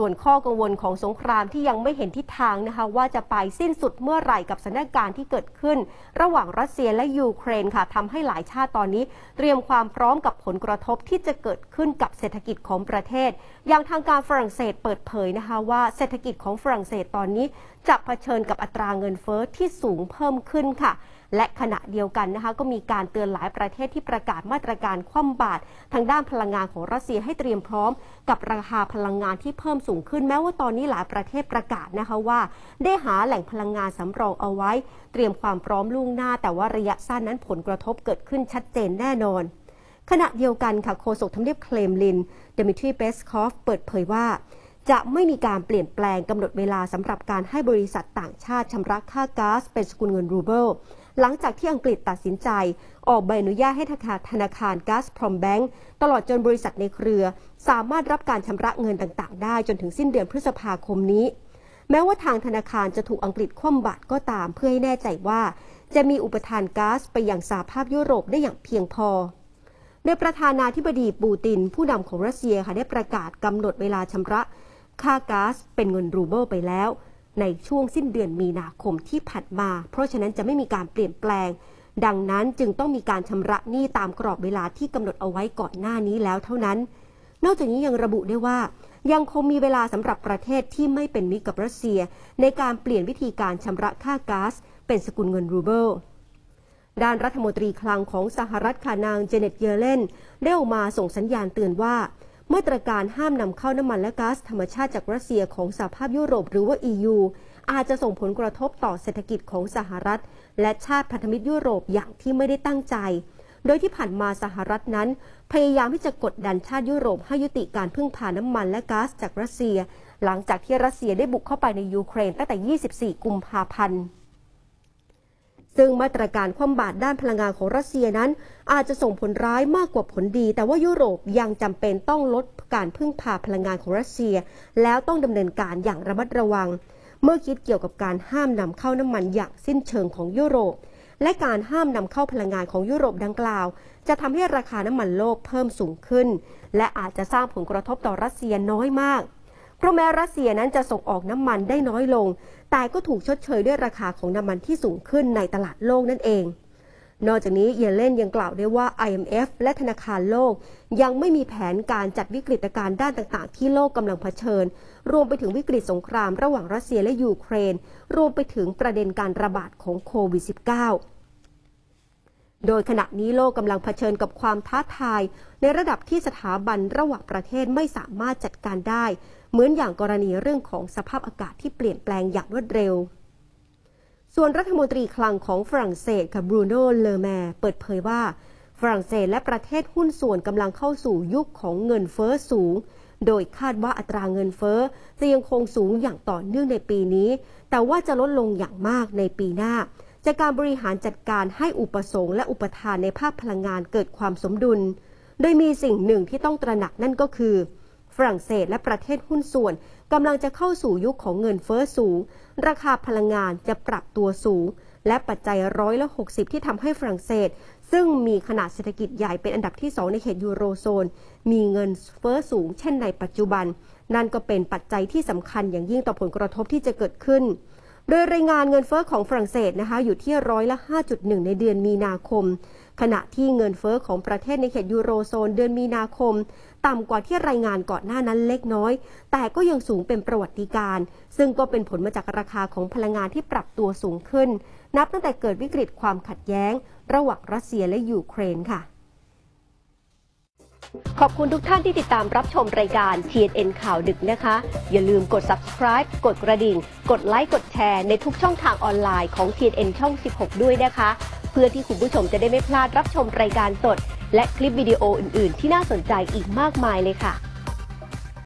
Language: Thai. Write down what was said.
ส่วนข้อกังวลของสงครามที่ยังไม่เห็นทิศทางนะคะ ว่าจะไปสิ้นสุดเมื่อไหร่กับสถานการณ์ที่เกิดขึ้น ระหว่างรัสเซียและยูเครนค่ะทำให้หลายชาติตอนนี้ เตรียมความพร้อมกับผลกระทบที่จะเกิดขึ้นกับเศรษฐกิจของประเทศ อย่างทางการฝรั่งเศสเปิดเผยนะคะว่าเศรษฐกิจของฝรั่งเศสตอนนี้จะเผชิญกับอัตราเงินเฟ้อที่สูงเพิ่มขึ้นค่ะ และขณะเดียวกันนะคะก็มีการเตือนหลายประเทศที่ประกาศมาตรการคว่ำบาตรทางด้านพลังงานของรัสเซียให้เตรียมพร้อม กับราคาพลังงานที่เพิ่มสูงขึ้นแม้ว่าตอนนี้หลายประเทศประกาศนะคะว่า ได้หาแหล่งพลังงานสำรองเอาไว้ เตรียมความพร้อมล่วงหน้า แต่ว่าระยะสั้นนั้นผลกระทบเกิดขึ้นชัดเจนแน่นอน ขณะเดียวกันค่ะโฆษกทำเนียบเครมลินดมิทรีเปสคอฟเปิดเผยว่า จะไม่มีการเปลี่ยนแปลงกำหนดเวลาสำหรับการให้บริษัทต่างชาติชำระค่าก๊าซเป็นสกุลเงินรูเบิลหลังจากที่อังกฤษตัดสินใจ ออกใบอนุญาตให้ธนาคารก๊าซพรอมแบงก์ตลอดจนบริษัทในเครือ สามารถรับการชำระเงินต่างๆ ได้จนถึงสิ้นเดือนพฤษภาคมนี้ แม้ว่าทางธนาคารจะถูกอังกฤษคว่ำบาตรก็ตามเพื่อให้แน่ใจว่า จะมีอุปทานก๊าซไปยังสหภาพยุโรปได้อย่างเพียงพอโดยประธานาธิบดีปูติน ผู้นำของรัสเซียค่ะได้ประกาศกำหนดเวลาชำระ ค่าก๊าซเป็นเงินรูเบิลไปแล้ว ในช่วงสิ้นเดือนมีนาคมที่ผ่านมา เพราะฉะนั้นจะไม่มีการเปลี่ยนแปลง ดังนั้นจึงต้องมีการชำระหนี้ตามกรอบเวลาที่กำหนดเอาไว้ก่อนหน้านี้แล้วเท่านั้น นอกจากนี้ยังระบุได้ว่ายังคงมีเวลาสำหรับประเทศที่ไม่เป็นมิตรกับรัสเซีย ในการเปลี่ยนวิธีการชำระค่าก๊าซเป็นสกุลเงินรูเบิล ด้านรัฐมนตรีคลังของสหรัฐคานางเจเน็ตเยเลนได้ออกมาส่งสัญญาณเตือนว่า มาตรการห้ามนำเข้าน้ำมันและก๊าซธรรมชาติจากรัสเซียของสหภาพยุโรปหรือว่า EU อาจจะส่งผลกระทบต่อเศรษฐกิจของสหรัฐ และชาติพันธมิตรยุโรปอย่างที่ไม่ได้ตั้งใจ โดยที่ผ่านมาสหรัฐนั้น พยายามที่จะกดดันชาติยุโรปให้ยุติการพึ่งพาน้ำมันและก๊าซจากรัสเซีย หลังจากที่รัสเซียได้บุกเข้าไปในยูเครนตั้งแต่ 24 กุมภาพันธ์ ซึ่งมาตรการคว่ำบาตรด้านพลังงานของรัสเซียนั้น อาจจะส่งผลร้ายมากกว่าผลดี แต่ว่ายุโรปยังจำเป็นต้องลดการพึ่งพาพลังงานของรัสเซีย แล้วต้องดำเนินการอย่างระมัดระวัง เมื่อคิดเกี่ยวกับการห้ามนำเข้าน้ำมันอย่างสิ้นเชิงของยุโรป และการห้ามนำเข้าพลังงานของยุโรปดังกล่าว จะทำให้ราคาน้ำมันโลกเพิ่มสูงขึ้น และอาจจะสร้างผลกระทบต่อรัสเซียน้อยมาก เพราะแม้รัสเซียนั้นจะส่งออกน้ำมันได้น้อยลง แต่ก็ถูกชดเชยด้วยราคาของน้ำมันที่สูงขึ้นในตลาดโลกนั่นเอง นอกจากนี้เยเลนยังกล่าวได้ว่า IMF และธนาคารโลก ยังไม่มีแผนการจัดวิกฤตการณ์ด้านต่างๆ ที่โลกกำลังเผชิญ รวมไปถึงวิกฤตสงครามระหว่างรัสเซียและยูเครน รวมไปถึงประเด็นการระบาดของโควิด -19 โดยขณะนี้โลกกำลังเผชิญกับความท้าทาย ในระดับที่สถาบันระหว่างประเทศไม่สามารถจัดการได้ เหมือนอย่างกรณีเรื่องของสภาพอากาศที่เปลี่ยนแปลงอย่างรวดเร็ว ส่วนรัฐมนตรีคลังของฝรั่งเศสค่ะบรูโน่เลอแมเปิดเผยว่าฝรั่งเศสและประเทศหุ้นส่วนกำลังเข้าสู่ยุคของเงินเฟอ้อสูง โดยคาดว่าอัตราเงินเฟอ้อจะยังคงสูงอย่างต่อเนื่องในปีนี้ แต่ว่าจะลดลงอย่างมากในปีหน้า จากการบริหารจัดการให้อุปสงค์และอุปทานในภาคพลังงานเกิดความสมดุล โดยมีสิ่งหนึ่งที่ต้องตระหนักนั่นก็คือ ฝรั่งเศสและประเทศหุ้นส่วนกำลังจะเข้าสู่ยุคของเงินเฟอ้อสูง ราคาพลังงานจะปรับตัวสูง และปัจจัยร้อยละ60 ที่ทำให้ฝรั่งเศส ซึ่งมีขนาดเศรษฐกิจใหญ่เป็นอันดับที่ 2 ในเขตยูโรโซน มีเงินเฟอ้อสูง เช่นในปัจจุบัน นั่นก็เป็นปัจจัยที่สำคัญอย่างยิ่งต่อผลกระทบที่จะเกิดขึ้นโดยรายงานเงินเฟอ้อของฝรั่งเศสนะคะอยู่ที่ร้อยละ 5.1 ในเดือนมีนาคม ขณะที่เงินเฟอ้อของประเทศในเขตยูโรโซนเดือนมีนาคม ต่ำกว่าที่รายงานก่อนหน้านั้นเล็กน้อย แต่ก็ยังสูงเป็นประวัติการ ซึ่งก็เป็นผลมาจากราคาของพลังงานที่ปรับตัวสูงขึ้น นับตั้งแต่เกิดวิกฤตความขัดแย้ง ระหว่างรัสเซียและยูเครนค่ะ ขอบคุณทุกท่านที่ติดตามรับชมรายการ TNN ข่าวดึกนะคะ อย่าลืมกด subscribe กดกระดิ่ง กดไลค์กดแชร์ในทุกช่องทางออนไลน์ของ TNN ช่อง 16 ด้วยนะคะ พื่อที่คุณผู้ชมจะได้ไม่พลาดรับชมรายการสด และคลิปวิดีโออื่น ๆ ที่น่าสนใจอีกมากมายเลยค่ะ